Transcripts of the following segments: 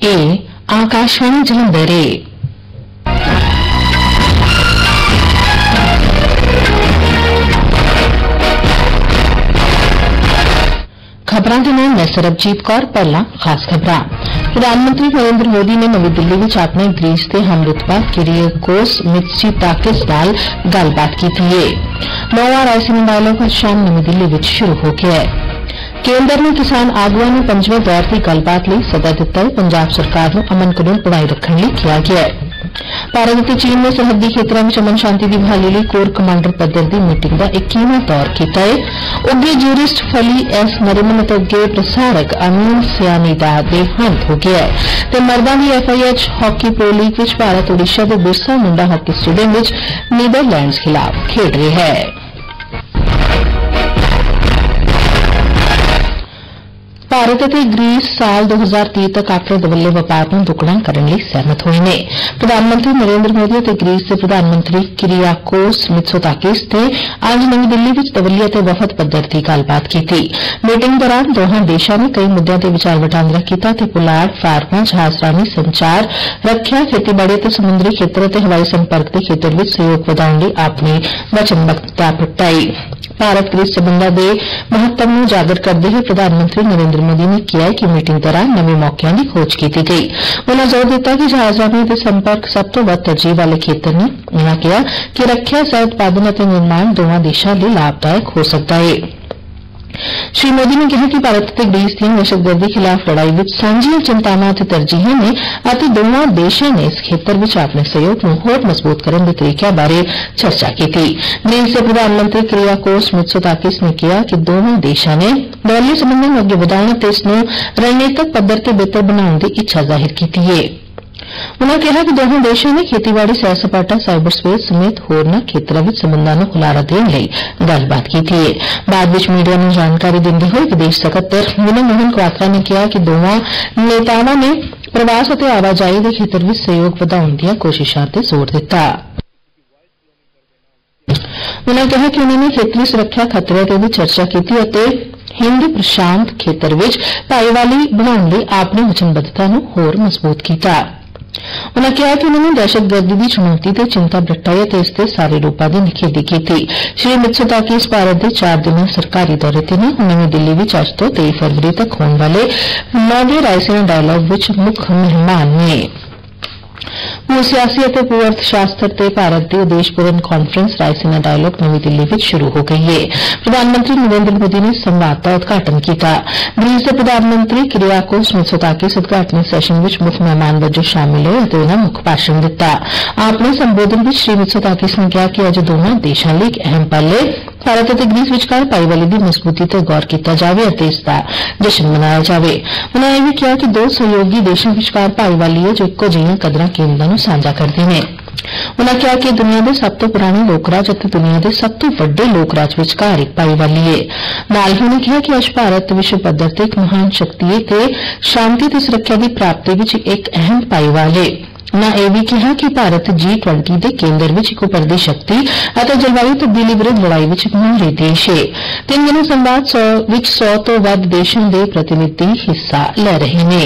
ਇਹ ਆਕਾਸ਼ਵਾਣੀ ਜਲੰਧਰ ਏ ਖਬਰਾਂ ਦੇ ਨਾਲ ਮੈਂ ਸਰਬਜੀਤ ਕੌਰ ਪਹਿਲਾਂ ਖਾਸ ਖਬਰਾਂ ਪ੍ਰਧਾਨ ਮੰਤਰੀ ਨਰਿੰਦਰ ਮੋਦੀ ਨੇ ਨਵੀਂ ਦਿੱਲੀ ਵਿੱਚ ਆਪਣੇ ਗ੍ਰੀਸ ਦੇ ਹਮਰੁਤਬਾ ਕਿਰੀਅਕੋਸ ਮਿਤਸੀਤਾਕਿਸ ਨਾਲ ਗੱਲਬਾਤ ਕੀਤੀ ਹੈ ਨੌਵਾਂ ਰਾਇਸੀਨਾ ਡਾਇਲੋਗ ਅੱਜ ਸ਼ਾਮ ਨਵੀਂ ਦਿੱਲੀ ਵਿੱਚ ਸ਼ੁਰੂ ਹੋ ਗਿਆ ਹੈ ਕੇਂਦਰ ਨੇ ਕਿਸਾਨ ਆਗੂਆਂ ਨੂੰ ਪੰਜਵੇਂ ਦੌਰ ਦੀ ਗੱਲਬਾਤ ਲਈ ਸੱਦਾ ਦਿੱਤਾ ਹੈ ਪੰਜਾਬ ਸਰਕਾਰ ਨੂੰ ਅਮਨ ਕਾਨੂੰਨ ਬਣਾਈ ਰੱਖਣ ਲਈ ਕਿਹਾ ਗਿਆ ਹੈ ਭਾਰਤ ਅਤੇ ਚੀਨ ਨੇ ਸਰਹੱਦੀ ਖੇਤਰਾਂ ਵਿੱਚ ਅਮਨ ਸ਼ਾਂਤੀ ਦੀ ਬਹਾਲੀ ਲਈ ਕੋਰ ਕਮਾਂਡਰ ਪੱਧਰ ਦੀ ਮੀਟਿੰਗ ਦਾ 21ਵਾਂ ਦੌਰ ਕੀਤਾ ਹੈ ਉੱਘੇ ਜੂਰਿਸਟ ਫਲੀ ਐਸ ਨਰਿਮਨ ਅਤੇ ਉੱਘੇ ਪ੍ਰਸਾਰਕ ਅਮੀਨ ਸਿਆਨੀ ਦਾ ਦੇਹਾਂਤ ਹੋ ਗਿਆ ਹੈ ਤੇ ਮਰਦਾਂ ਦੀ ਐਫਆਈਐਚ ਹਾਕੀ ਪ੍ਰੋ ਲੀਗ ਵਿੱਚ ਭਾਰਤ ਓਡੀਸ਼ਾ ਦੇ ਬਿਰਸਾ ਮੁੰਡਾ ਹਾਕੀ ਸਟੇਡੀਅਮ ਵਿੱਚ ਨੀਦਰਲੈਂਡਸ ਖਿਲਾਫ ਖੇਡ ਰਿਹਾ ਹੈ ਭਾਰਤ ਅਤੇ ਗ੍ਰੀਸ ਸਾਲ 2030 ਤੱਕ ਆਪਣੇ ਦਵੱਲੇ ਵਪਾਰ ਨੂੰ ਦੁੱਗਣਾ ਕਰਨ ਲਈ ਸਹਿਮਤ ਹੋਏ ਨੇ ਪ੍ਰਧਾਨ ਮੰਤਰੀ ਨਰੇਂਦਰ ਮੋਦੀ ਅਤੇ ਗ੍ਰੀਸ ਦੇ ਪ੍ਰਧਾਨ ਮੰਤਰੀ ਕਿਰੀਆਕੋਸ ਮਿਤਸੋਤਾਕਿਸ ਨੇ ਅੱਜ ਨਵੀਂ ਦਿੱਲੀ ਵਿੱਚ ਦਵੱਲੀ ਅਤੇ ਵਫਦ ਪੱਧਰ ਦੀ ਗੱਲਬਾਤ ਕੀਤੀ ਮੀਟਿੰਗ ਦੌਰਾਨ ਦੋਹਾਂ ਦੇਸ਼ਾਂ ਨੇ ਕਈ ਮੁੱਦਿਆਂ ਤੇ ਵਿਚਾਰ ਵਟਾਂਦਰਾ ਕੀਤਾ ਤੇ ਪੁਲਾੜ ਫਾਰਮਾ ਜਹਾਜ਼ਰਾਨੀ ਸੰਚਾਰ ਰੱਖਿਆ ਖੇਤੀਬਾੜੀ ਅਤੇ ਸਮੁੰਦਰੀ ਖੇਤਰ ਅਤੇ ਹਵਾਈ ਸੰਪਰਕ ਦੇ ਖੇਤਰ ਵਿੱਚ ਸਹਿਯੋਗ ਵਧਾਉਣ ਲਈ ਆਪਣੀ ਵਚਨਬੱਧਤਾ ਪ੍ਰਗਟਾਈ ਭਾਰਤ ਗ੍ਰੀਸ ਸਬੰਧਾਂ ਦੇ ਮਹੱਤਵ ਨੂੰ ਉਜਾਗਰ ਕਰਦੇ ਹੋਏ ਪ੍ਰਧਾਨ ਮੰਤਰੀ ਨਰਿੰਦਰ ਮੋਦੀ ਨੇ ਕਿਹਾ ਕਿ ਮੀਟਿੰਗ ਦੌਰਾਨ ਨਵੇਂ ਮੌਕਿਆਂ ਦੀ ਖੋਜ ਕੀਤੀ ਗਈ ਉਨ੍ਹਾਂ ਜ਼ੋਰ ਦਿੱਤਾ ਕਿ ਜਹਾਜ਼ਾਨੀ ਦੇ ਸੰਪਰਕ ਸਭ ਤੋਂ ਵੱਧ ਤਰਜੀਹ ਵਾਲੇ ਖੇਤਰ ਨੇ ਉਨ੍ਹਾਂ ਕਿਹਾ ਕਿ ਰੱਖਿਆ ਸਹ ਉਤਪਾਦਨ ਅਤੇ ਨਿਰਮਾਣ ਦੋਵਾਂ ਦੇਸ਼ਾਂ ਲਈ ਲਾਭਦਾਇਕ ਹੋ ਸਕਦਾ ਹੈ ਸ਼੍ਰੀ ਮੋਦੀ ਨੇ ਕਿਹਾ ਕਿ ਭਾਰਤ ਅਤੇ ਗ੍ਰੀਸ ਦੀਆਂ ਦਹਿਸ਼ਤਗਰਦੀ ਖਿਲਾਫ ਲੜਾਈ ਵਿੱਚ ਸਾਂਝੀਆਂ ਚਿੰਤਾਵਾਂ ਅਤੇ ਤਰਜੀਹਾਂ ਨੇ ਅਤੇ ਦੋਵਾਂ ਦੇਸ਼ਾਂ ਨੇ ਇਸ ਖੇਤਰ ਵਿੱਚ ਆਪਣੇ ਸਹਿਯੋਗ ਨੂੰ ਹੋਰ ਮਜ਼ਬੂਤ ਕਰਨ ਦੇ ਤਰੀਕਿਆਂ ਬਾਰੇ ਚਰਚਾ ਕੀਤੀ ਗ੍ਰੀਸ ਦੇ ਪ੍ਰਧਾਨ ਮੰਤਰੀ ਕਿਰੀਆਕੋਸ ਮਿਤਸੋਤਾਕਿਸ ਨੇ ਕਿਹਾ ਕਿ ਦੋਵੇਂ ਦੇਸ਼ਾਂ ਨੇ ਦੌਲੀ ਸੰਬੰਧਾਂ ਨੂੰ ਅੱਗੇ ਵਧਾਉਣ ਅਤੇ ਇਸ ਨੂੰ ਰਣਨੀਤਕ ਪੱਧਰ ਤੇ ਬਿਹਤਰ ਬਣਾਉਣ ਦੀ ਇੱਛਾ ਜ਼ਾਹਿਰ ਕੀਤੀ ਹੈ ਉਨ੍ਹਾਂ ਕਿਹਾ ਕਿ ਦੋਹਾਂ ਦੇਸ਼ਾਂ ਨੇ ਖੇਤੀਬਾੜੀ ਸੈਰ ਸਪਾਟਾ ਸਾਈਬਰ ਸਪੇਸ ਸਮੇਤ ਹੋਰਨਾਂ ਖੇਤਰਾਂ ਵਿੱਚ ਸੰਬੰਧਾਂ ਨੂੰ ਹੁਲਾਰਾ ਦੇਣ ਲਈ ਗੱਲਬਾਤ ਕੀਤੀ ਹੈ ਬਾਅਦ ਵਿੱਚ ਮੀਡੀਆ ਨੂੰ ਜਾਣਕਾਰੀ ਦਿੰਦੇ ਹੋਏ ਵਿਦੇਸ਼ ਸਕੱਤਰ ਵਿਨੈ ਮੋਹਨ ਕੁਆਤਰਾ ਨੇ ਕਿਹਾ ਕਿ ਦੋਵਾਂ ਨੇਤਾਵਾਂ ਨੇ ਪ੍ਰਵਾਸ ਅਤੇ ਆਵਾਜਾਈ ਦੇ ਖੇਤਰ ਵਿੱਚ ਸਹਿਯੋਗ ਵਧਾਉਣ ਦੀਆਂ ਕੋਸ਼ਿਸ਼ਾਂ ਤੇ ਜ਼ੋਰ ਦਿੱਤਾ ਉਨ੍ਹਾਂ ਕਿਹਾ ਕਿ ਉਨ੍ਹਾਂ ਨੇ ਖੇਤਰੀ ਸੁਰੱਖਿਆ ਖਤਰੇ ਤੇ ਵੀ ਚਰਚਾ ਕੀਤੀ ਅਤੇ ਹਿੰਦ ਪ੍ਰਸ਼ਾਂਤ ਖੇਤਰ ਵਿੱਚ ਭਾਈਵਾਲੀ ਬਣਾਉਣ ਲਈ ਆਪਣੀ ਵਚਨਬੱਧਤਾ ਨੂੰ ਹੋਰ ਮਜ਼ਬੂਤ ਕੀਤਾ ਉਨ੍ਹਾਂ ਕਿਹਾ ਕਿ ਉਨ੍ਹਾਂ ਨੇ ਦਹਿਸ਼ਤਗਰਦੀ ਦੀ ਚੁਣੌਤੀ ਤੇ ਚਿੰਤਾ ਪ੍ਰਗਟਾਈ ਅਤੇ ਇਸ ਦੇ ਸਾਰੇ ਰੂਪਾਂ ਦੀ ਨਿਖੇਧੀ ਕੀਤੀ ਸ਼੍ਰੀ ਮਿਤਸੋਤਾਕੀ ਇਸ ਭਾਰਤ ਦੇ ਚਾਰ ਦਿਨਾਂ ਸਰਕਾਰੀ ਦੌਰੇ ਤੇ ਨੇ ਹੁਣ ਨਵੀਂ ਦਿੱਲੀ ਵਿੱਚ ਅੱਜ ਤੋਂ 23 ਫਰਵਰੀ ਤੱਕ ਹੋਣ ਵਾਲੇ ਨੌਵੇਂ ਰਾਇਸੀਨਾ ਡਾਇਲਾਗ ਵਿੱਚ ਮੁੱਖ ਮਹਿਮਾਨ ਨੇ ਭੂ ਸਿਆਸੀ ਅਤੇ ਭੂ ਅਰਥ ਸ਼ਾਸਤਰ ਤੇ ਭਾਰਤ ਦੀ ਉਦੇਸ਼ਪੂਰਨ ਕਾਨਫਰੰਸ ਰਾਇਸੀਨਾ ਡਾਇਲੋਗ ਨਵੀਂ ਦਿੱਲੀ ਵਿੱਚ ਸ਼ੁਰੂ ਹੋ ਗਈ ਹੈ ਪ੍ਰਧਾਨ ਮੰਤਰੀ ਨਰਿੰਦਰ ਮੋਦੀ ਨੇ ਸੰਵਾਦ ਦਾ ਉਦਘਾਟਨ ਕੀਤਾ ਗ੍ਰੀਸ ਦੇ ਪ੍ਰਧਾਨ ਮੰਤਰੀ ਕਿਰੀਆਕੋਸ ਮਿਤਸੋਤਾਕਿਸ ਉਦਘਾਟਨੀ ਸੈਸ਼ਨ ਵਿੱਚ ਮੁੱਖ ਮਹਿਮਾਨ ਵਜੋਂ ਸ਼ਾਮਿਲ ਹੋਏ ਅਤੇ ਉਨ੍ਹਾਂ ਮੁੱਖ ਭਾਸ਼ਣ ਦਿੱਤਾ ਆਪਣੇ ਸੰਬੋਧਨ ਵਿੱਚ ਸ਼੍ਰੀ ਮਿਤਸੋਤਾਕਿਸ ਨੇ ਕਿਹਾ ਕਿ ਅੱਜ ਦੋਵਾਂ ਦੇਸ਼ਾਂ ਲਈ ਇੱਕ ਅਹਿਮ ਪਲ ਹੈ ਭਾਰਤ ਅਤੇ ਗ੍ਰੀਸ ਵਿਚਕਾਰ ਭਾਈਵਾਲੀ ਦੀ ਮਜ਼ਬੂਤੀ ਤੇ ਗੌਰ ਕੀਤਾ ਜਾਵੇ ਅਤੇ ਇਸ ਦਾ ਜਸ਼ਨ ਮਨਾਇਆ ਜਾਵੇ ਉਨ੍ਹਾਂ ਇਹ ਵੀ ਕਿਹਾ ਕਿ ਦੋ ਸਹਿਯੋਗੀ ਦੇਸ਼ਾਂ ਵਿਚਕਾਰ ਭਾਈਵਾਲੀ ਹੈ ਜੋ ਇੱਕੋ ਜਿਹੀਆਂ ਕਦਰਾਂ ਕੀਮਤਾਂ ਨੂੰ ਸਾਂਝਾ ਕਰਦੇ ਨੇ ਉਨ੍ਹਾਂ ਕਿਹਾ ਕਿ ਦੁਨੀਆ ਦੇ ਸਭ ਤੋਂ ਪੁਰਾਣੇ ਲੋਕ ਰਾਜ ਅਤੇ ਦੁਨੀਆ ਦੇ ਸਭ ਤੋਂ ਵੱਡੇ ਲੋਕ ਰਾਜ ਵਿਚਕਾਰ ਇੱਕ ਭਾਈਵਾਲੀ ਹੈ ਨਾਲ ਹੀ ਉਨ੍ਹਾਂ ਕਿਹਾ ਕਿ ਅੱਜ ਭਾਰਤ ਵਿਸ਼ਵ ਪੱਧਰ ਤੇ ਇੱਕ ਮਹਾਨ ਸ਼ਕਤੀ ਹੈ ਤੇ ਸ਼ਾਂਤੀ ਤੇ ਸੁਰੱਖਿਆ ਦੀ ਪ੍ਰਾਪਤੀ ਵਿੱਚ ਇੱਕ ਅਹਿਮ ਭਾਈਵਾਲ ਹੈ ਉਨ੍ਹਾਂ ਇਹ ਵੀ ਕਿਹਾ ਕਿ ਭਾਰਤ ਜੀ20 ਦੇ ਕੇਂਦਰ ਵਿੱਚ ਇੱਕ ਉਪਰਦੀ ਸ਼ਕਤੀ ਅਤੇ ਜਲਵਾਯੂ ਤਬਦੀਲੀ ਵਿਰੁੱਧ ਲੜਾਈ ਵਿੱਚ ਇੱਕ ਮੋਹਰੀ ਦੇਸ਼ ਹੈ ਤਿੰਨ ਦਿਨਾਂ ਸੰਵਾਦ ਵਿੱਚ 100 ਤੋਂ ਵੱਧ ਦੇਸ਼ਾਂ ਦੇ ਪ੍ਰਤੀਨਿਧੀ ਹਿੱਸਾ ਲੈ ਰਹੇ ਨੇ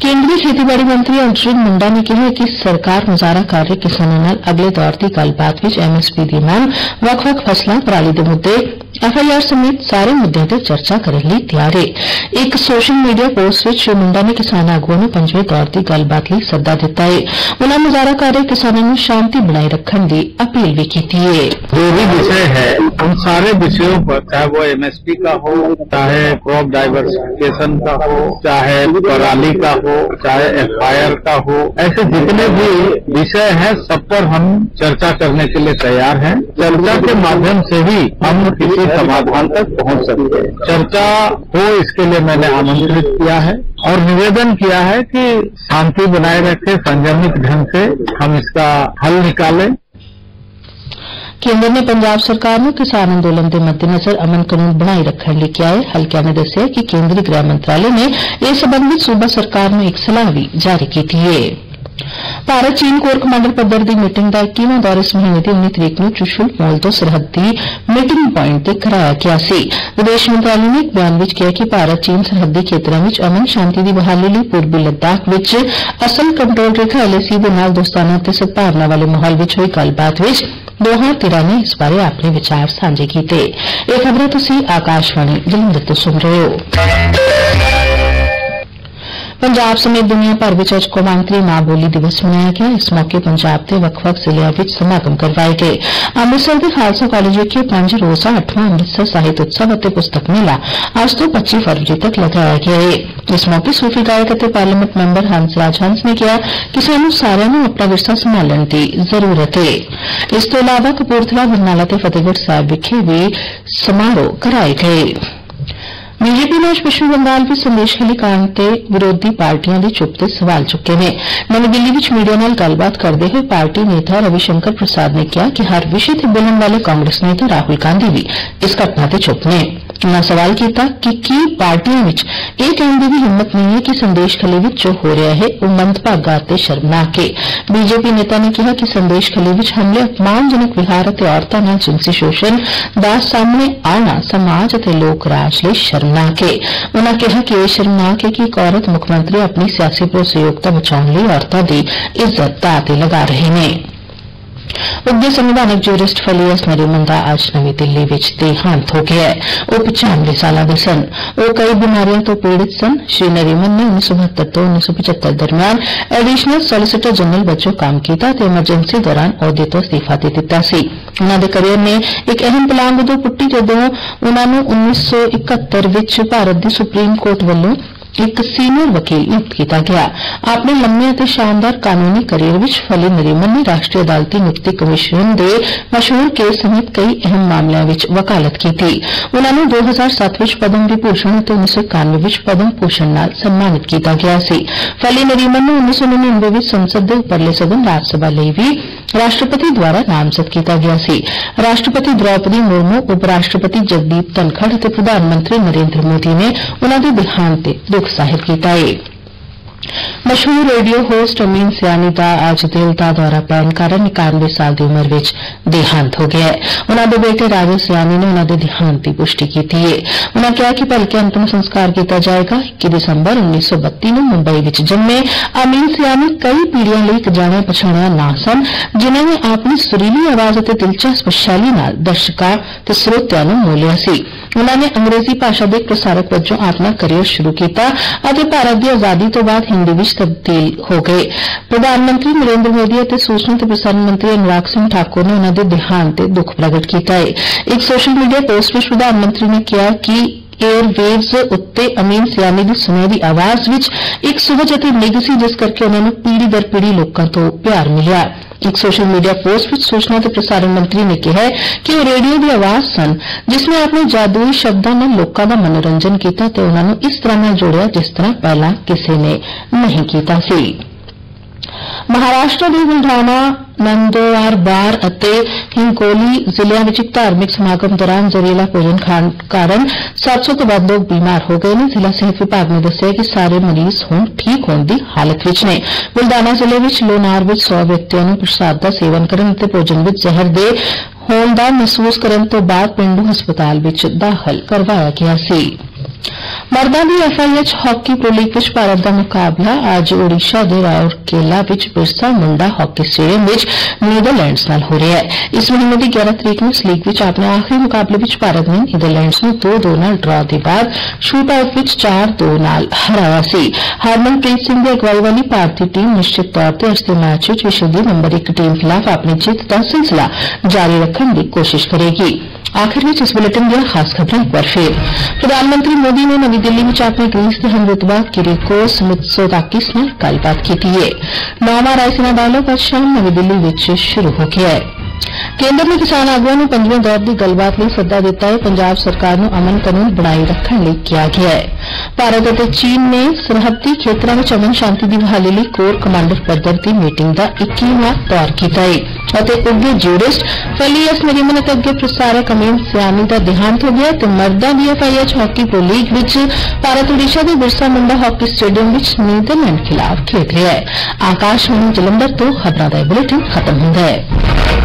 ਕੇਂਦਰੀ ਖੇਤੀਬਾੜੀ ਮੰਤਰੀ ਅਰਜੁਨ ਮੁੰਡਾ ਨੇ ਕਿਹਾ ਕਿ ਸਰਕਾਰ ਮੁਜ਼ਾਹਰਾ ਕਰ ਰਹੀ ਕਿਸਾਨਾਂ ਨਾਲ ਅਗਲੇ ਦੌਰ ਦੀ ਗੱਲਬਾਤ ਵਿੱਚ ਐਮਐਸਪੀ ਦੀ ਮੰਗ ਵੱਖ-ਵੱਖ ਫਸਲਾਂ ਪਰਾਲੀ ਦੇ ਮੁੱਦੇ ਐਫਆਈਆਰ ਸਮੇਤ ਸਾਰੇ ਮੁੱਦਿਆਂ ਤੇ ਚਰਚਾ ਕਰਨ ਲਈ ਤਿਆਰ ਹੈ ਇੱਕ ਸੋਸ਼ਲ ਮੀਡੀਆ ਪੋਸਟ ਵਿੱਚ ਸ਼੍ਰੀ ਮੁੰਡਾ ਨੇ ਕਿਸਾਨ ਆਗੂਆਂ ਨੂੰ ਪੰਜਵੇਂ ਦੌਰ ਦੀ ਗੱਲਬਾਤ ਲਈ ਸੱਦਾ ਦਿੱਤਾ ਹੈ ਉਨ੍ਹਾਂ ਮੁਜ਼ਾਹਰਾ ਕਰ ਰਹੇ ਕਿਸਾਨਾਂ ਨੂੰ ਸ਼ਾਂਤੀ ਬਣਾਏ ਰੱਖਣ ਦੀ ਅਪੀਲ ਵੀ ਕੀਤੀ ਹੈ जो भी विषय है उन सारे विषयों पर चाहे वो एमएसपी का हो चाहे क्रॉप डाइवर्सिफिकेशन का हो चाहे पराली का हो चाहे एफआईआर का हो ऐसे जितने भी विषय हैं सब पर हम चर्चा करने के लिए तैयार हैं चर्चा के माध्यम से ही हम किसी समाधान तक पहुंच सकते हैं चर्चा हो इसके लिए मैंने आमंत्रित किया है और निवेदन किया है कि शांति बनाए रखें संयमित ढंग से हम इसका हल निकालें ਕੇਂਦਰ ਨੇ ਪੰਜਾਬ ਸਰਕਾਰ ਨੂੰ ਕਿਸਾਨ ਅੰਦੋਲਨ ਦੇ ਮੱਦੇਨਜ਼ਰ ਅਮਨ ਕਾਨੂੰਨ ਬਣਾਈ ਰੱਖਣ ਲਈ ਕਿਹਾ ਹੈ ਹਲਕਿਆਂ ਨੇ ਦੱਸਿਆ ਕਿ ਕੇਂਦਰੀ ਗ੍ਰਹਿ ਮੰਤਰਾਲੇ ਨੇ ਇਸ ਸਬੰਧ ਵਿੱਚ ਸੂਬਾ ਸਰਕਾਰ ਨੂੰ ਇੱਕ ਸਲਾਹ ਵੀ ਜਾਰੀ ਕੀਤੀ ਹੈ ਭਾਰਤ ਚੀਨ ਕੋਰ ਕਮਾਂਡਰ ਪੱਧਰ ਦੀ ਮੀਟਿੰਗ ਦਾ 21ਵਾਂ ਦੌਰ ਇਸ ਮਹੀਨੇ ਦੀ 19 ਤਰੀਕ ਨੂੰ ਚੁਸ਼ੁਲ ਮੋਲ ਤੋਂ ਸਰਹੱਦੀ ਮੀਟਿੰਗ ਪੁਆਇੰਟ ਤੇ ਕਰਾਇਆ ਗਿਆ ਸੀ ਵਿਦੇਸ਼ ਮੰਤਰਾਲੇ ਨੇ ਇੱਕ ਬਿਆਨ ਵਿੱਚ ਕਿਹਾ ਕਿ ਭਾਰਤ ਚੀਨ ਸਰਹੱਦੀ ਖੇਤਰਾਂ ਵਿੱਚ ਅਮਨ ਸ਼ਾਂਤੀ ਦੀ ਬਹਾਲੀ ਲਈ ਪੂਰਬੀ ਲੱਦਾਖ ਵਿੱਚ ਅਸਲ ਕੰਟਰੋਲ ਰੇਖਾ ਐਲਏਸੀ ਦੇ ਨਾਲ ਦੋਸਤਾਨਾ ਅਤੇ ਸਦਭਾਵਨਾ ਵਾਲੇ ਮਾਹੌਲ ਵਿੱਚ ਹੋਈ ਗੱਲਬਾਤ ਵਿੱਚ ਦੋਹਾਂ ਧਿਰਾਂ ਨੇ ਇਸ ਬਾਰੇ ਆਪਣੇ ਵਿਚਾਰ ਸਾਂਝੇ ਕੀਤੇ ਇਹ ਖਬਰਾਂ ਤੁਸੀਂ ਆਕਾਸ਼ਵਾਣੀ ਜਲੰਧਰ ਤੋਂ ਸੁਣ ਰਹੇ ਹੋ ਪੰਜਾਬ ਸਮੇਤ ਦੁਨੀਆ ਭਰ ਵਿੱਚ ਅੱਜ ਕੌਮਾਂਤਰੀ ਮਾਂ ਬੋਲੀ ਦਿਵਸ ਮਨਾਇਆ ਗਿਆ ਇਸ ਮੌਕੇ ਪੰਜਾਬ ਦੇ ਵੱਖ-ਵੱਖ ਜ਼ਿਲ੍ਹਿਆਂ ਵਿੱਚ ਸਮਾਗਮ ਕਰਵਾਏ ਗਏ ਅੰਮ੍ਰਿਤਸਰ ਦੇ ਖਾਲਸਾ ਕਾਲਜ ਵਿਖੇ ਪੰਜ ਰੋਜ਼ਾ 8ਵਾਂ ਅੰਮ੍ਰਿਤਸਰ ਸਾਹਿਤ ਉਤਸਵ ਅਤੇ ਪੁਸਤਕ ਮੇਲਾ ਅੱਜ ਤੋਂ 25 ਫਰਵਰੀ ਤੱਕ ਲਗਾਇਆ ਗਿਆ ਹੈ ਇਸ ਮੌਕੇ ਸੂਫੀ ਗਾਇਕ ਅਤੇ ਪਾਰਲੀਮੈਂਟ ਮੈਂਬਰ ਹੰਸ ਰਾਜ ਹੰਸ ਨੇ ਕਿਹਾ ਕਿ ਸਾਨੂੰ ਸਾਰਿਆਂ ਨੂੰ ਆਪਣਾ ਵਿਰਸਾ ਸੰਭਾਲਣ ਦੀ ਜ਼ਰੂਰਤ ਹੈ ਇਸ ਤੋਂ ਇਲਾਵਾ ਕਪੂਰਥਲਾ ਬਰਨਾਲਾ ਤੇ ਫਤਿਹਗੜ੍ਹ ਸਾਹਿਬ ਵਿਖੇ ਵੀ ਸਮਾਰੋਹ ਕਰਾਏ ਗਏ ਬੀਜੇਪੀ ਨੇ ਅੱਜ ਪੱਛਮੀ ਬੰਗਾਲ ਵਿੱਚ ਸੰਦੇਸ਼ ਖਲੀ ਕਾਂਡ ਤੇ ਵਿਰੋਧੀ ਪਾਰਟੀਆਂ ਦੀ ਚੁੱਪ ਤੇ ਸਵਾਲ ਚੁੱਕੇ ਨੇ ਨਵੀਂ ਦਿੱਲੀ ਵਿੱਚ ਮੀਡੀਆ ਨਾਲ ਗੱਲਬਾਤ ਕਰਦੇ ਹੋਏ ਪਾਰਟੀ ਨੇਤਾ ਰਵੀ ਸ਼ੰਕਰ ਪ੍ਰਸਾਦ ਨੇ ਕਿਹਾ ਕਿ ਹਰ ਵਿਸ਼ੇ ਤੇ ਬੋਲਣ ਵਾਲੇ ਕਾਂਗਰਸ ਨੇਤਾ ਰਾਹੁਲ ਗਾਂਧੀ ਵੀ ਇਸ ਘਟਨਾ ਤੇ ਚੁੱਪ ਨੇ ਉਨ੍ਹਾਂ ਸਵਾਲ ਕੀਤਾ ਕਿ ਕੀ ਪਾਰਟੀਆਂ ਵਿੱਚ ਇਹ ਕਹਿਣ ਦੀ ਵੀ ਹਿੰਮਤ ਨਹੀਂ ਹੈ ਕਿ ਸੰਦੇਸ਼ ਖਲੀ ਵਿੱਚ ਜੋ ਹੋ ਰਿਹਾ ਹੈ ਉਹ ਮੰਦਭਾਗਾ ਅਤੇ ਸ਼ਰਮਨਾਕ ਹੈ ਬੀਜੇਪੀ ਨੇਤਾ ਨੇ ਕਿਹਾ ਕਿ ਸੰਦੇਸ਼ ਖਲੀ ਵਿੱਚ ਹਮਲੇ ਅਪਮਾਨਜਨਕ ਵਿਹਾਰ ਅਤੇ ਔਰਤਾਂ ਨਾਲ ਜਿਨਸੀ ਸ਼ੋਸ਼ਣ ਦਾ ਸਾਹਮਣੇ ਆਉਣਾ ਸਮਾਜ ਅਤੇ ਲੋਕ ਰਾਜ ਲਈ ਸ਼ਰਮਨਾਕ ਹੈ ਉਨ੍ਹਾਂ ਕਿਹਾ ਕਿ ਇਹ ਸ਼ਰਮਨਾਕ ਹੈ ਕਿ ਇੱਕ ਔਰਤ ਮੁੱਖ ਮੰਤਰੀ ਆਪਣੀ ਸਿਆਸੀ ਭਰੋਸੇਯੋਗਤਾ ਬਚਾਉਣ ਲਈ ਔਰਤਾਂ ਦੀ ਇੱਜ਼ਤ ਦਾਅ ਤੇ ਲਗਾ ਰਹੇ ਨੇ ਉੱਘੇ ਸੰਵਿਧਾਨਕ ਜੁਰਿਸਟ ਫਲੀਅਸ ਨਰੀਮਨ ਦਾ ਅੱਜ ਨਵੀਂ ਦਿੱਲੀ ਵਿੱਚ ਦੇਹਾਂਤ ਹੋ ਗਿਆ ਹੈ ਉਹ 95 ਸਾਲਾਂ ਦੇ ਸਨ ਉਹ ਕਈ ਬਿਮਾਰੀਆਂ ਤੋਂ ਪੀੜਿਤ ਸਨ ਸ਼੍ਰੀ ਨਰੀਮਨ ਨੇ 1972 ਤੋਂ 1975 ਦਰਮਿਆਨ ਐਡੀਸ਼ਨਲ ਸੋਲਿਸਿਟਰ ਜਨਰਲ ਵਜੋਂ ਕੰਮ ਕੀਤਾ ਤੇ ਐਮਰਜੈਂਸੀ ਦੌਰਾਨ ਅਹੁਦੇ ਤੋਂ ਅਸਤੀਫਾ ਦੇ ਦਿੱਤਾ ਸੀ ਉਨ੍ਹਾਂ ਦੇ ਕੈਰੀਅਰ ਨੇ ਇੱਕ ਅਹਿਮ ਪਲਾਂਗ ਉਦੋਂ ਪੁੱਟੀ ਜਦੋਂ ਉਨ੍ਹਾਂ ਨੂੰ 1971 ਵਿੱਚ ਭਾਰਤ ਦੀ ਸੁਪਰੀਮ ਕੋਰਟ ਵੱਲੋਂ ਇੱਕ ਸੀਨੀਅਰ ਵਕੀਲ ਨਿਯੁਕਤ ਕੀਤਾ ਗਿਆ ਆਪਣੇ ਲੰਮੇ ਅਤੇ ਸ਼ਾਨਦਾਰ ਕਾਨੂੰਨੀ ਕੈਰੀਅਰ ਵਿੱਚ ਫਲੀ ਨਰੀਮਨ ਨੇ ਰਾਸ਼ਟਰੀ ਅਦਾਲਤੀ ਨਿਯੁਕਤੀ ਕਮਿਸ਼ਨ ਦੇ ਮਸ਼ਹੂਰ ਕੇਸ ਸਮੇਤ ਕਈ ਅਹਿਮ ਮਾਮਲਿਆਂ ਵਿੱਚ ਵਕਾਲਤ ਕੀਤੀ ਉਨ੍ਹਾਂ ਨੂੰ 2007 ਵਿੱਚ ਪਦਮ ਵਿਭੂਸ਼ਣ ਅਤੇ 1991 ਵਿੱਚ ਪਦਮ ਭੂਸ਼ਣ ਨਾਲ ਸਨਮਾਨਿਤ ਕੀਤਾ ਗਿਆ ਸੀ ਫਲੀ ਨਰੀਮਨ ਨੂੰ 1999 ਵਿੱਚ ਸੰਸਦ ਦੇ ਉੱਪਰਲੇ ਸਦਨ ਰਾਜ ਸਭਾ ਲਈ ਵੀ राष्ट्रपति द्वारा नामजद किया गया सी। राष्ट्रपति द्रौपदी मुर्मू, उपराष्ट्रपति जगदीप धनखड़ प्रधानमंत्री नरेन्द्र मोदी ने उन्होंने देहांत दुख ज़ाहिर किया ਮਸ਼ਹੂਰ ਰੇਡੀਓ ਹੋਸਟ ਅਮੀਨ ਸਿਆਨੀ ਦਾ ਅੱਜ ਦਿਲ ਦਾ ਦੌਰਾ ਪੈਣ ਕਾਰਨ 91 ਸਾਲ ਦੀ ਉਮਰ ਵਿੱਚ ਦੇਹਾਂਤ ਹੋ ਗਿਆ ਹੈ ਉਨ੍ਹਾਂ ਦੇ ਬੇਟੇ ਰਾਜੇ ਸਿਆਨੀ ਨੇ ਉਨ੍ਹਾਂ ਦੇ ਦੇਹਾਂਤ ਦੀ ਪੁਸ਼ਟੀ ਕੀਤੀ ਹੈ ਉਨ੍ਹਾਂ ਕਿਹਾ ਕਿ ਭਲਕੇ ਅੰਤਮ ਸੰਸਕਾਰ ਕੀਤਾ ਜਾਏਗਾ 21 ਦਸੰਬਰ 1932 ਨੂੰ ਮੁੰਬਈ ਵਿੱਚ ਜੰਮੇ ਅਮੀਨ ਸਿਆਨੀ ਕਈ ਪੀੜ੍ਹੀਆਂ ਲਈ ਇੱਕ ਜਾਣਿਆ ਪਛਾਣਿਆ ਨਾਂ ਸਨ ਜਿਨ੍ਹਾਂ ਨੇ ਆਪਣੀ ਸੁਰੀਲੀ ਆਵਾਜ਼ ਅਤੇ ਦਿਲਚਸਪ ਸ਼ੈਲੀ ਨਾਲ ਦਰਸ਼ਕਾਂ ਤੇ ਸਰੋਤਿਆਂ ਨੂੰ ਮੋਲਿਆ ਸੀ ਉਨ੍ਹਾਂ ਨੇ ਅੰਗਰੇਜ਼ੀ ਭਾਸ਼ਾ ਦੇ ਪ੍ਰਸਾਰਕ ਵਜੋਂ ਆਪਣਾ ਕੈਰੀਅਰ ਸ਼ੁਰੂ ਕੀਤਾ ਅਤੇ ਭਾਰਤ ਦੀ ਆਜ਼ਾਦੀ ਤੋਂ ਬਾਅਦ ਹਿੰਦੀ ਵਿੱਚ ਤਬਦੀਲ ਹੋ ਗਏ ਪ੍ਰਧਾਨ ਮੰਤਰੀ ਨਰਿੰਦਰ ਮੋਦੀ ਅਤੇ ਸੂਚਨਾ ਤੇ ਪ੍ਰਸਾਰਣ ਮੰਤਰੀ ਅਨੁਰਾਗ ਸਿੰਘ ਠਾਕੁਰ ਨੇ ਉਨ੍ਹਾਂ ਦੇ ਦੇਹਾਂਤ ਤੇ ਦੁੱਖ ਪ੍ਰਗਟ ਕੀਤਾ ਹੈ ਇੱਕ ਸੋਸ਼ਲ ਮੀਡੀਆ ਪੋਸਟ ਵਿੱਚ ਪ੍ਰਧਾਨ ਮੰਤਰੀ ਨੇ ਕਿਹਾ ਕਿ ਏਅਰਵੇਵਜ਼ ਉੱਤੇ ਅਮੀਨ ਸਿਆਮੀ ਦੀ ਸੁਨਹਿਰੀ ਆਵਾਜ਼ ਵਿੱਚ ਇੱਕ ਸੁਹਜ ਅਤੇ ਨਿੱਘ ਸੀ ਜਿਸ ਕਰਕੇ ਉਨ੍ਹਾਂ ਨੂੰ ਪੀੜ੍ਹੀ ਦਰ ਪੀੜ੍ਹੀ ਲੋਕਾਂ ਤੋਂ ਪਿਆਰ ਮਿਲਿਆ ਇੱਕ ਸੋਸ਼ਲ ਮੀਡੀਆ ਪੋਸਟ ਵਿੱਚ ਸੂਚਨਾ ਤੇ ਪ੍ਰਸਾਰਣ ਮੰਤਰੀ ਨੇ ਕਿਹਾ ਕਿ ਉਹ ਰੇਡੀਓ ਦੀ ਆਵਾਜ਼ ਸਨ ਜਿਸ ਨੇ ਆਪਣੇ ਜਾਦੂਈ ਸ਼ਬਦਾਂ ਨਾਲ ਲੋਕਾਂ ਦਾ ਮਨੋਰੰਜਨ ਕੀਤਾ ਤੇ ਉਨ੍ਹਾਂ ਨੂੰ ਇਸ ਤਰ੍ਹਾਂ ਨਾਲ ਜੋੜਿਆ ਜਿਸ ਤਰ੍ਹਾਂ ਪਹਿਲਾਂ ਕਿਸੇ ਨੇ ਨਹੀਂ ਕੀਤਾ ਸੀ ਮਹਾਰਾਸ਼ਟਰ ਦੇ ਬੁਲਢਾਣਾ ਨੰਦੋਵਾਰ ਬਾਰ ਅਤੇ ਹਿੰਗੋਲੀ ਜ਼ਿਲ੍ਹਿਆਂ ਵਿੱਚ ਇੱਕ ਧਾਰਮਿਕ ਸਮਾਗਮ ਦੌਰਾਨ ਜ਼ਹਿਰੀਲਾ ਭੋਜਨ ਖਾਣ ਕਾਰਨ 700 ਤੋਂ ਵੱਧ ਲੋਕ ਬਿਮਾਰ ਹੋ ਗਏ ਨੇ ਜ਼ਿਲ੍ਹਾ ਸਿਹਤ ਵਿਭਾਗ ਨੇ ਦੱਸਿਆ ਕਿ ਸਾਰੇ ਮਰੀਜ਼ ਹੁਣ ਠੀਕ ਹੋਣ ਦੀ ਹਾਲਤ ਵਿੱਚ ਨੇ ਬੁਲਢਾਣਾ ਜ਼ਿਲ੍ਹੇ ਵਿੱਚ ਲੋਨਾਰ ਵਿੱਚ 100 ਵਿਅਕਤੀਆਂ ਨੂੰ ਪ੍ਰਸਾਦ ਦਾ ਸੇਵਨ ਕਰਨ ਅਤੇ ਭੋਜਨ ਵਿੱਚ ਜ਼ਹਿਰ ਦੇ ਹੋਣ ਦਾ ਮਹਿਸੂਸ ਕਰਨ ਤੋਂ ਬਾਅਦ ਪਿੰਡੂ ਹਸਪਤਾਲ ਵਿੱਚ ਦਾਖਲ ਕਰਵਾਇਆ ਗਿਆ ਸੀ ਮਰਦਾਂ ਦੀ ਐਫਆਈਐਚ ਹਾਕੀ ਪ੍ਰੋ ਲੀਗ ਵਿੱਚ ਭਾਰਤ ਦਾ ਮੁਕਾਬਲਾ ਅੱਜ ਓਡੀਸ਼ਾ ਦੇ ਰਾਉਰਕੇਲਾ ਵਿੱਚ ਬਿਰਸਾ ਮੁੰਡਾ ਹਾਕੀ ਸਟੇਡੀਅਮ ਵਿੱਚ ਨੀਦਰਲੈਂਡਸ ਨਾਲ ਹੋ ਰਿਹਾ ਹੈ ਇਸ ਮਹੀਨੇ ਦੀ 11 ਤਰੀਕ ਨੂੰ ਇਸ ਲੀਗ ਵਿੱਚ ਆਪਣੇ ਆਖਰੀ ਮੁਕਾਬਲੇ ਵਿੱਚ ਭਾਰਤ ਨੇ ਨੀਦਰਲੈਂਡਸ ਨੂੰ 2-2 ਨਾਲ ਡਰਾ ਦੇ ਬਾਅਦ ਸ਼ੂਟ ਆਊਟ ਵਿੱਚ 4-2 ਨਾਲ ਹਰਾਇਆ ਸੀ ਹਰਮਨਪ੍ਰੀਤ ਸਿੰਘ ਦੀ ਅਗਵਾਈ ਵਾਲੀ ਭਾਰਤੀ ਟੀਮ ਨਿਸ਼ਚਿਤ ਤੌਰ ਤੇ ਇਸ ਦੇ ਮੈਚ ਵਿੱਚ ਵਿਸ਼ਵ ਦੀ ਨੰਬਰ 1 ਟੀਮ ਖਿਲਾਫ ਆਪਣੀ ਜਿੱਤ ਦਾ ਸਿਲਸਿਲਾ ਜਾਰੀ ਰੱਖਣ ਦੀ ਕੋਸ਼ਿਸ਼ ਕਰੇਗੀ ਆਖਿਰ ਵਿੱਚ ਇਸ ਬੁਲੇਟਿਨ ਦੀਆਂ ਖਾਸ ਖਬਰਾਂ ਇੱਕ ਵਾਰ ਫੇਰ ਪ੍ਰਧਾਨ ਮੰਤਰੀ ਮੋਦੀ ਨੇ ਨਵੀਂ ਦਿੱਲੀ ਵਿੱਚ ਆਪਣੇ ਗ੍ਰੀਸ ਦੇ ਹਮਰੁਤਬਾ ਕਿਰੀਕੋਸ ਮਿਤਸੋਤਾਕਿਸ ਨਾਲ ਗੱਲਬਾਤ ਕੀਤੀ ਹੈ ਨੌਵਾਂ ਰਾਇਸੀਨਾ ਡਾਇਲੋਗ ਅੱਜ ਸ਼ਾਮ ਨਵੀਂ ਦਿੱਲੀ ਵਿੱਚ ਸ਼ੁਰੂ ਹੋ ਗਿਆ ਹੈ ਕੇਂਦਰ ਨੇ ਕਿਸਾਨ ਆਗੂਆਂ ਨੂੰ ਪੰਜਵੇਂ ਦੌਰ ਦੀ ਗੱਲਬਾਤ ਲਈ ਸੱਦਾ ਦਿੱਤਾ ਹੈ ਪੰਜਾਬ ਸਰਕਾਰ ਨੂੰ ਅਮਨ ਕਾਨੂੰਨ ਬਣਾਈ ਰੱਖਣ ਲਈ ਕਿਹਾ ਗਿਆ ਹੈ ਭਾਰਤ ਅਤੇ ਚੀਨ ਨੇ ਸਰਹੱਦੀ ਖੇਤਰਾਂ ਵਿੱਚ ਅਮਨ ਸ਼ਾਂਤੀ ਦੀ ਬਹਾਲੀ ਲਈ ਕੋਰ ਕਮਾਂਡਰ ਪੱਧਰ ਦੀ ਮੀਟਿੰਗ ਦਾ 21ਵਾਂ ਦੌਰ ਕੀਤਾ ਹੈ ਅਤੇ ਉੱਗੇ ਜੂਡਿਸਟ ਫਲੀ ਐਸ ਨਰੀਮਨ ਅਤੇ ਅੱਗੇ ਪ੍ਰਸਾਰਕ ਅਮੀਨ ਸਿਆਨੀ ਦਾ ਦੇਹਾਂਤ ਹੋ ਗਿਆ ਤੇ ਮਰਦਾਂ ਦੀ ਐਫਆਈਐਚ ਹਾਕੀ ਪ੍ਰੋ ਲੀਗ ਵਿੱਚ ਭਾਰਤ ਓਡੀਸ਼ਾ ਦੇ ਬਿਰਸਾ ਮੁੰਡਾ ਹਾਕੀ ਸਟੇਡੀਅਮ ਵਿੱਚ ਨੀਦਰਲੈਂਡ ਖਿਲਾਫ ਖੇਡ ਰਿਹਾ ਹੈ ਆਕਾਸ਼ਵਾਣੀ ਜਲੰਧਰ ਤੋਂ ਖਬਰਾਂ ਦਾ ਇਹ ਬੁਲੇਟਿਨ ਖਤਮ ਹੁੰਦਾ ਹੈ